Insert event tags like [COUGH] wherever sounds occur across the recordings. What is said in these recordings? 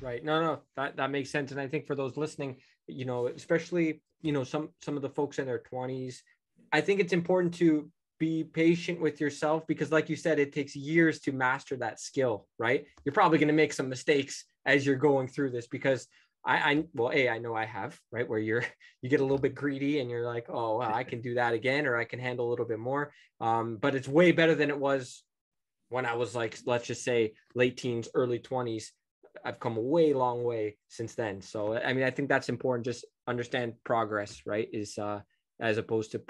Right. No, no, that, that makes sense. And I think for those listening, you know, especially, you know, some some of the folks in their 20s, I think it's important to be patient with yourself because like you said, it takes years to master that skill, right? You're probably going to make some mistakes as you're going through this because I, I well, a I know I have right where you're you get a little bit greedy and you're like, oh, well, I can do that again or I can handle a little bit more. Um, but it's way better than it was when I was like, let's just say late teens, early 20s. I've come a way long way since then. So I mean, I think that's important. Just understand progress, right? Is uh as opposed to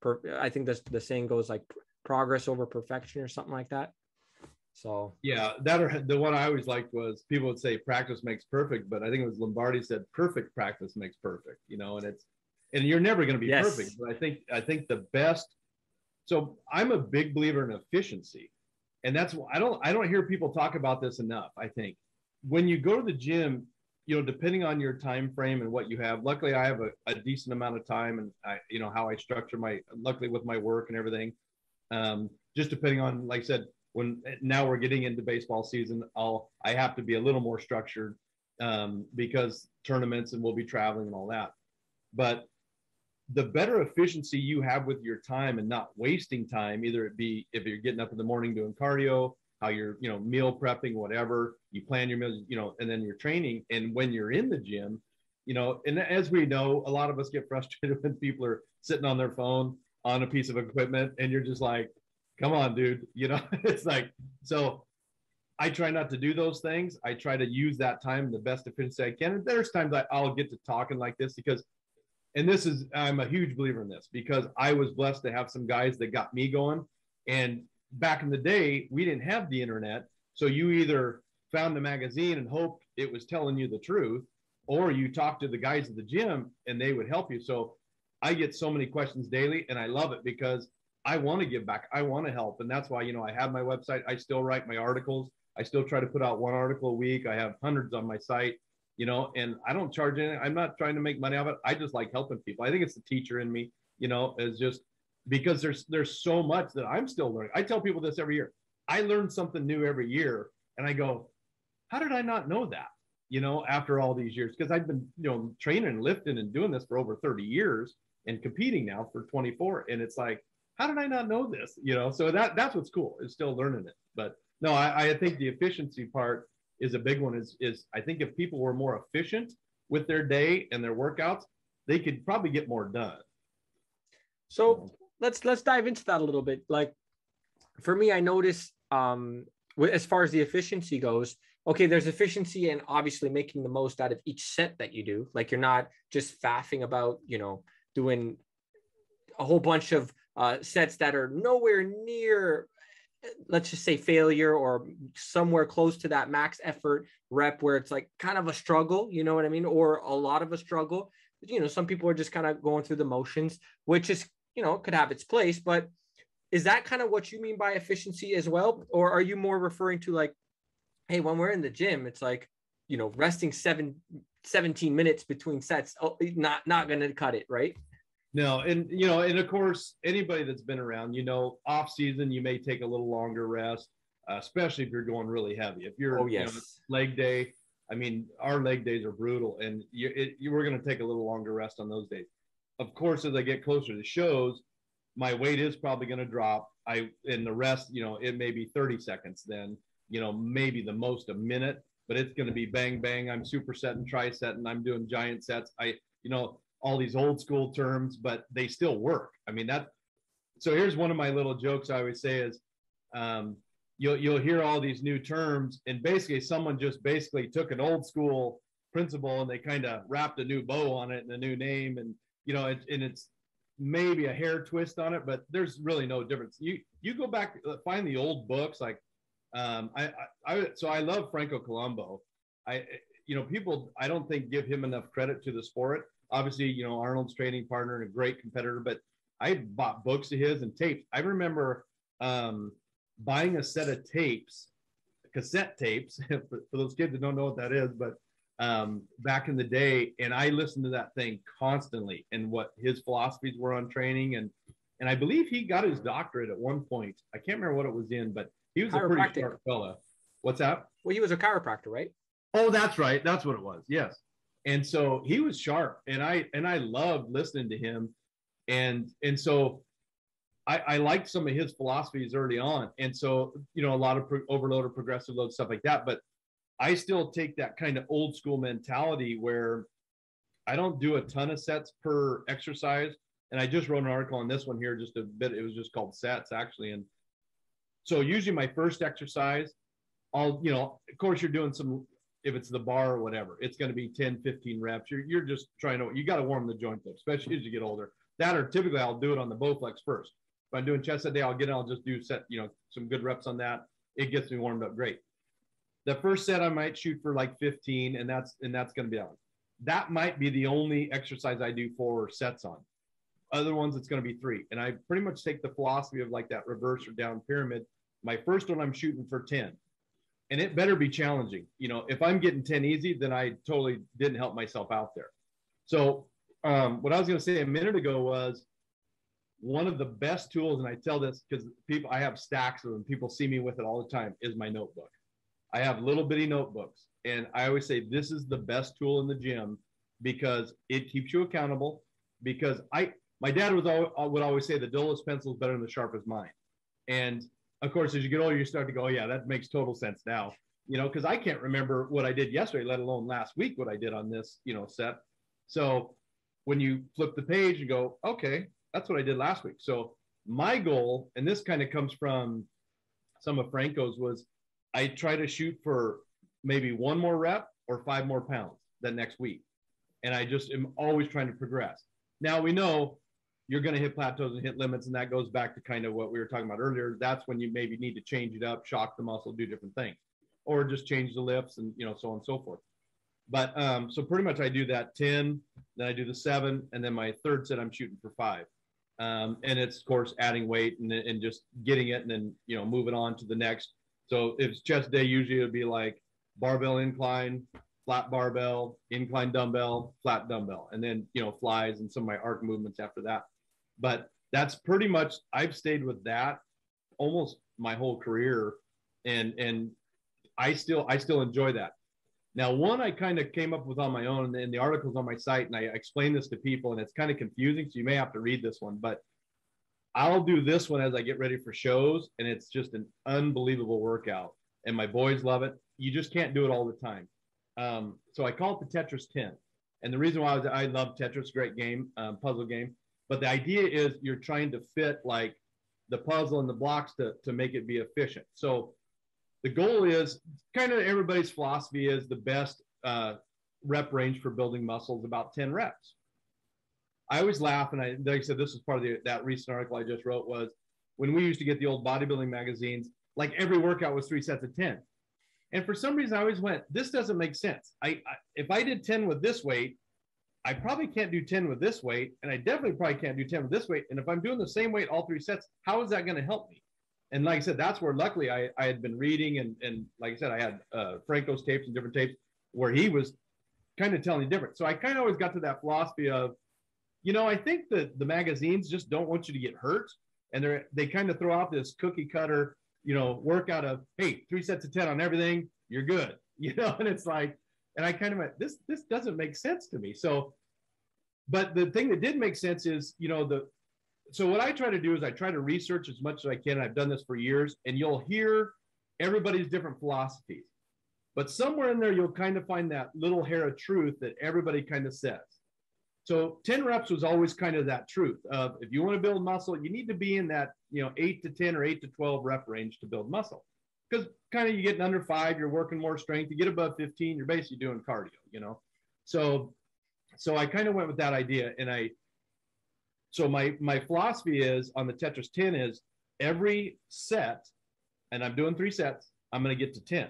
per, I think the the saying goes like progress over perfection or something like that. So yeah, that or the one I always liked was people would say practice makes perfect, but I think it was Lombardi said perfect practice makes perfect. You know, and it's and you're never going to be yes. perfect. But I think I think the best. So I'm a big believer in efficiency, and that's I don't I don't hear people talk about this enough. I think when you go to the gym, you know, depending on your time frame and what you have. Luckily, I have a, a decent amount of time, and I you know how I structure my luckily with my work and everything. Um, just depending on, like I said, when now we're getting into baseball season, I'll I have to be a little more structured um, because tournaments and we'll be traveling and all that. But the better efficiency you have with your time and not wasting time, either it be if you're getting up in the morning doing cardio, how you're you know meal prepping, whatever you plan your meals, you know, and then you're training, and when you're in the gym, you know, and as we know, a lot of us get [LAUGHS] frustrated when people are sitting on their phone on a piece of equipment, and you're just like, come on, dude. [LAUGHS] You know, it's like, so I try not to do those things. I try to use that time the best efficiency I can. And there's times I'll get to talking like this because, and this is, I'm a huge believer in this because I was blessed to have some guys that got me going. And back in the day, we didn't have the internet. So you either found the magazine and hoped it was telling you the truth, or you talked to the guys at the gym and they would help you. So I get so many questions daily and I love it because I want to give back. I want to help. And that's why, you know, I have my website. I still write my articles. I still try to put out one article a week. I have hundreds on my site, you know, and I don't charge anything. I'm not trying to make money off it. I just like helping people. I think it's the teacher in me, you know, is just because there's there's so much that I'm still learning. I tell people this every year. I learn something new every year and I go, how did I not know that? You know, after all these years, because I've been, you know, training and lifting and doing this for over 30 years and competing now for 24. And it's like, how did I not know this? You know, so that that's what's cool is still learning it. But no, I, I think the efficiency part is a big one. Is is I think if people were more efficient with their day and their workouts, they could probably get more done. So let's let's dive into that a little bit. Like for me, I notice um as far as the efficiency goes, okay, there's efficiency and obviously making the most out of each set that you do. Like you're not just faffing about, you know, doing a whole bunch of uh, sets that are nowhere near let's just say failure or somewhere close to that max effort rep where it's like kind of a struggle you know what i mean? Or a lot of a struggle. You know some people are just kind of going through the motions which is you know could have its place but is that kind of what you mean by efficiency as well? Or are you more referring to like hey when we're in the gym it's like you know resting seven 17 minutes between sets oh, not not gonna cut it right no, and you know, and of course, anybody that's been around, you know, off season, you may take a little longer rest, uh, especially if you're going really heavy. If you're oh, yes. You know, leg day, I mean, our leg days are brutal, and you, it, you were going to take a little longer rest on those days. Of course, as I get closer to shows, my weight is probably going to drop. I and the rest, you know, it may be 30 seconds. Then, you know, maybe the most a minute, but it's going to be bang bang. I'm supersetting, trisetting. I'm doing giant sets. I, you know, all these old school terms, but they still work. I mean that. So here's one of my little jokes I always say is, um, you'll you'll hear all these new terms, and basically someone just basically took an old school principle and they kind of wrapped a new bow on it and a new name, and you know, it, and it's maybe a hair twist on it, but there's really no difference. You you go back uh, find the old books like um, I, I, I so I love Franco Columbu. I you know people I don't think give him enough credit to the sport obviously, you know, Arnold's training partner and a great competitor, but I bought books of his and tapes. I remember um, buying a set of tapes, cassette tapes, [LAUGHS] for, for, those kids that don't know what that is, but um, back in the day, and I listened to that thing constantly and what his philosophies were on training. And, and I believe he got his doctorate at one point. I can't remember what it was in, but he was a pretty smart fella. What's that? Well, he was a chiropractor, right? Oh, that's right. That's what it was. Yes. And so he was sharp, and I and I loved listening to him, and and so I, I liked some of his philosophies early on, and so you know a lot of pro- overload or progressive load stuff like that. But I still take that kind of old school mentality where I don't do a ton of sets per exercise. And I just wrote an article on this one here, just a bit. It was just called sets actually, and so usually my first exercise, I'll you know of course you're doing some if it's the bar or whatever, it's going to be 10, 15 reps. You're, you're just trying to, you got to warm the joint up, especially as you get older. That or typically I'll do it on the Bowflex first. If I'm doing chest that day, I'll get it, I'll just do set, you know, some good reps on that. It gets me warmed up great. The first set I might shoot for like 15 and that's, and that's going to be out. That might be the only exercise I do four sets on. Other ones, it's going to be three. And I pretty much take the philosophy of like that reverse or down pyramid. My first one, I'm shooting for 10 and it better be challenging. You know, if I'm getting 10 easy, then I totally didn't help myself out there. So, um, what I was going to say a minute ago was one of the best tools, and I tell this because people, I have stacks of them, people see me with it all the time, is my notebook. I have little bitty notebooks, and I always say this is the best tool in the gym because it keeps you accountable. Because I, my dad was always, would always say the dullest pencil is better than the sharpest mind, and of course, as you get older, you start to go, oh, yeah, that makes total sense now. You know, because I can't remember what I did yesterday, let alone last week, what I did on this, you know, set. So when you flip the page, you go, okay, that's what I did last week. So my goal, and this kind of comes from some of Franco's, was I try to shoot for maybe one more rep or five more pounds that next week. And I just am always trying to progress. Now we know you're going to hit plateaus and hit limits. And that goes back to kind of what we were talking about earlier. That's when you maybe need to change it up, shock the muscle, do different things, or just change the lifts and, you know, so on and so forth. But um, so pretty much I do that 10, then I do the seven, and then my third set I'm shooting for five. Um, and it's of course adding weight and, and just getting it and then, you know, moving on to the next. So if it's chest day, usually it would be like barbell incline, flat barbell, incline dumbbell, flat dumbbell, and then, you know, flies and some of my arc movements after that but that's pretty much I've stayed with that almost my whole career and and I still I still enjoy that. Now, one I kind of came up with on my own, and the articles on my site, and I explain this to people, and it's kind of confusing, so you may have to read this one. But I'll do this one as I get ready for shows, and it's just an unbelievable workout, and my boys love it. You just can't do it all the time. Um, so I call it the Tetris 10, and the reason why I, was, I love Tetris, great game, um, puzzle game, but the idea is you're trying to fit like the puzzle and the blocks to, to make it be efficient. So the goal is kind of everybody's philosophy is the best uh, rep range for building muscles about 10 reps. I always laugh, and I like I said, this was part of the, that recent article I just wrote was when we used to get the old bodybuilding magazines, like every workout was three sets of 10. And for some reason, I always went, this doesn't make sense. I, I if I did 10 with this weight, I probably can't do 10 with this weight, and I definitely probably can't do 10 with this weight. And if I'm doing the same weight all three sets, how is that going to help me? And like I said, that's where luckily I, I had been reading and, and like I said, I had uh, Franco's tapes and different tapes where he was kind of telling you different. So I kind of always got to that philosophy of, you know, I think that the magazines just don't want you to get hurt. And they they kind of throw out this cookie cutter, you know, workout of, hey, three sets of 10 on everything, you're good. [LAUGHS] You know, and it's like, and I kind of went, this this doesn't make sense to me. So but the thing that did make sense is, you know, the so what I try to do is I try to research as much as I can. I've done this for years, and you'll hear everybody's different philosophies. But somewhere in there, you'll kind of find that little hair of truth that everybody kind of says. So 10 reps was always kind of that truth of if you want to build muscle, you need to be in that, you know, eight to 10 or eight to 12 rep range to build muscle. Because kind of you get under five, you're working more strength. You get above 15, you're basically doing cardio, you know. So so I kind of went with that idea, and I. So my my philosophy is on the Tetris 10 is every set, and I'm doing three sets. I'm going to get to 10.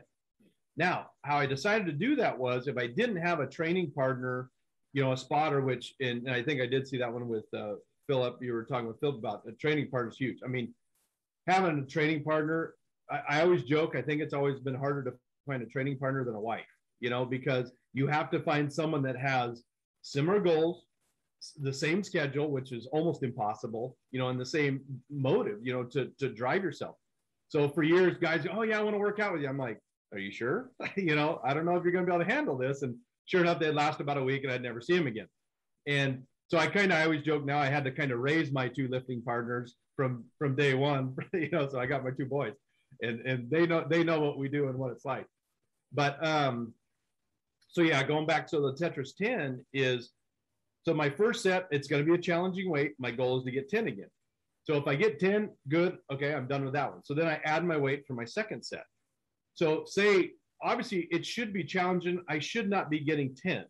Now, how I decided to do that was if I didn't have a training partner, you know, a spotter, which, and, and I think I did see that one with uh, Philip. You were talking with Philip about a training partner is huge. I mean, having a training partner, I, I always joke. I think it's always been harder to find a training partner than a wife, you know, because you have to find someone that has similar goals, the same schedule, which is almost impossible, you know, and the same motive, you know, to, to drive yourself. So for years, guys, oh yeah, I want to work out with you. I'm like, Are you sure? [LAUGHS] you know, I don't know if you're going to be able to handle this. And sure enough, they'd last about a week and I'd never see him again. And so I kind of, I always joke now I had to kind of raise my two lifting partners from, from day one, [LAUGHS] you know, so I got my two boys and, and they know, they know what we do and what it's like. But, um, so yeah, going back to the Tetris 10 is, so my first set, it's going to be a challenging weight. My goal is to get 10 again. So if I get 10, good. Okay, I'm done with that one. So then I add my weight for my second set. So say, obviously it should be challenging. I should not be getting 10.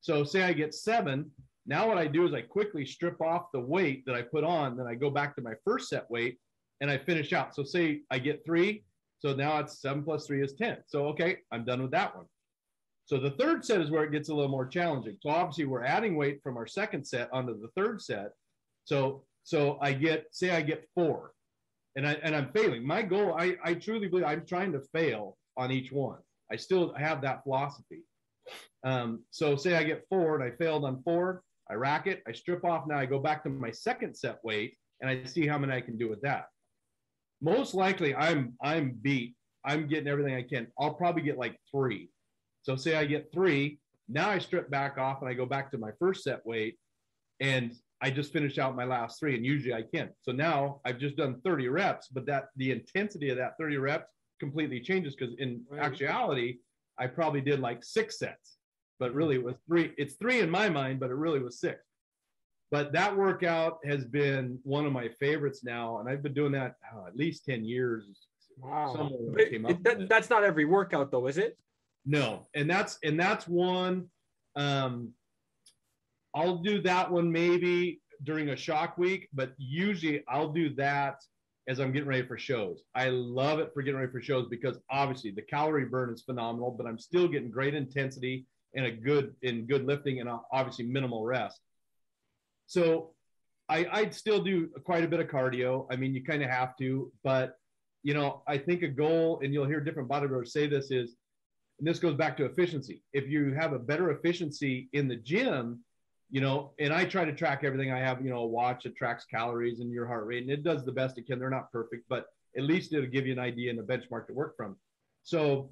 So say I get seven. Now what I do is I quickly strip off the weight that I put on. Then I go back to my first set weight and I finish out. So say I get three. So now it's seven plus three is 10. So, okay, I'm done with that one. So the third set is where it gets a little more challenging. So obviously we're adding weight from our second set onto the third set. So, so I get, say I get four and I and I'm failing. My goal, I, I truly believe I'm trying to fail on each one. I still have that philosophy. Um, so say I get four and I failed on four, I rack it, I strip off. Now I go back to my second set weight and I see how many I can do with that. Most likely I'm I'm beat. I'm getting everything I can. I'll probably get like three. So say I get three. Now I strip back off and I go back to my first set weight and I just finish out my last three, and usually I can. So now I've just done 30 reps, but that the intensity of that 30 reps completely changes because in right. actuality, I probably did like six sets, but really it was three. It's three in my mind, but it really was six. But that workout has been one of my favorites now, and I've been doing that oh, at least 10 years. Wow. It, that, that's not every workout though, is it? No, and that's and that's one. Um, I'll do that one maybe during a shock week, but usually I'll do that as I'm getting ready for shows. I love it for getting ready for shows because obviously the calorie burn is phenomenal, but I'm still getting great intensity and a good in good lifting and obviously minimal rest. So I, I'd still do quite a bit of cardio. I mean, you kind of have to, but you know, I think a goal, and you'll hear different bodybuilders say this is, and this goes back to efficiency. If you have a better efficiency in the gym, you know, and I try to track everything. I have, you know, a watch that tracks calories and your heart rate, and it does the best it can. They're not perfect, but at least it'll give you an idea and a benchmark to work from. So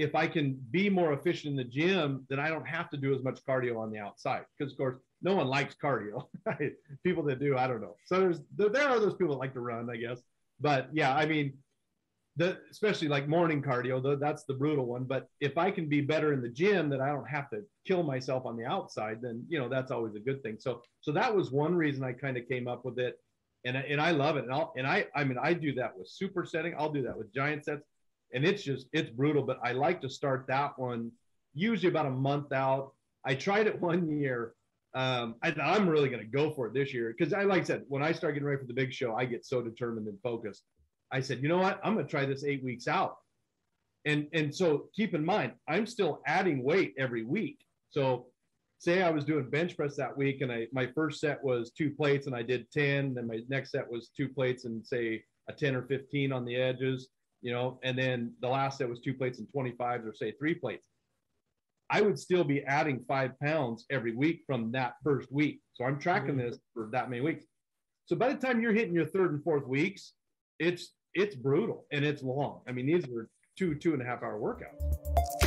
if I can be more efficient in the gym, then I don't have to do as much cardio on the outside. Because of course, no one likes cardio. [LAUGHS] people that do, I don't know. So there's there are those people that like to run, I guess. But yeah, I mean, the, especially like morning cardio, the, that's the brutal one. But if I can be better in the gym, that I don't have to kill myself on the outside, then you know that's always a good thing. So so that was one reason I kind of came up with it, and and I love it. And I'll and I I mean I do that with super setting. I'll do that with giant sets, and it's just it's brutal. But I like to start that one usually about a month out. I tried it [LAUGHS] one year. Um, I, I'm really going to go for it this year because I like I said when I start getting ready for the big show, I get so determined and focused I said, you know what? I'm going to try this eight weeks out. And, and so keep in mind, I'm still adding weight every week. So say I was doing bench press that week and I, my first set was two plates and I did 10, then my next set was two plates and say a 10 or 15 on the edges, you know, and then the last set was two plates and 25s or say three plates. I would still be adding five pounds every week from that first week. So I'm tracking mm-hmm. this for that many weeks. So by the time you're hitting your third and fourth weeks, it's it's brutal and it's long. I mean, these were two, two and a half hour workouts.